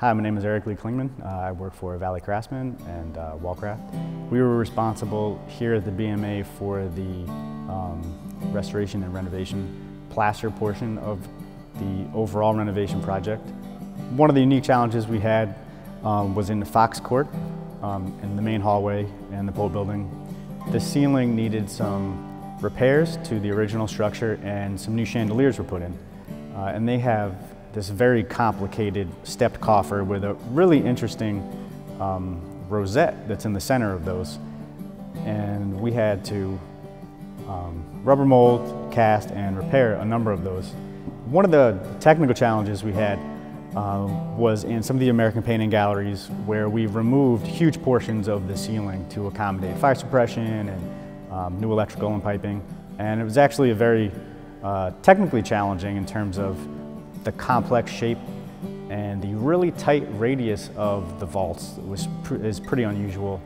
Hi, my name is Eric Lee Klingman. Uh, I work for Valley Craftsmen and uh, Wallcraft. We were responsible here at the BMA for the um, restoration and renovation plaster portion of the overall renovation project. One of the unique challenges we had um, was in the Fox Court, um, in the main hallway and the Pope building. The ceiling needed some repairs to the original structure and some new chandeliers were put in. Uh, and they have this very complicated stepped coffer with a really interesting um, rosette that's in the center of those. And we had to um, rubber mold, cast, and repair a number of those. One of the technical challenges we had um, was in some of the American painting galleries where we removed huge portions of the ceiling to accommodate fire suppression and um, new electrical and piping. And it was actually a very uh, technically challenging in terms of the complex shape and the really tight radius of the vaults was pr is pretty unusual.